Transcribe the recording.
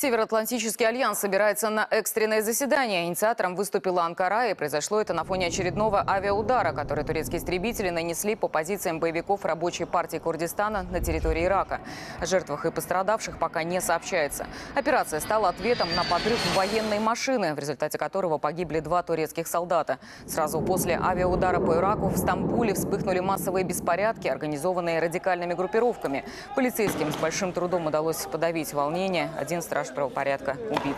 Североатлантический альянс собирается на экстренное заседание. Инициатором выступила Анкара, и произошло это на фоне очередного авиаудара, который турецкие истребители нанесли по позициям боевиков рабочей партии Курдистана на территории Ирака. О жертвах и пострадавших пока не сообщается. Операция стала ответом на подрыв военной машины, в результате которого погибли два турецких солдата. Сразу после авиаудара по Ираку в Стамбуле вспыхнули массовые беспорядки, организованные радикальными группировками. Полицейским с большим трудом удалось подавить волнение. Один страж правопорядка убит.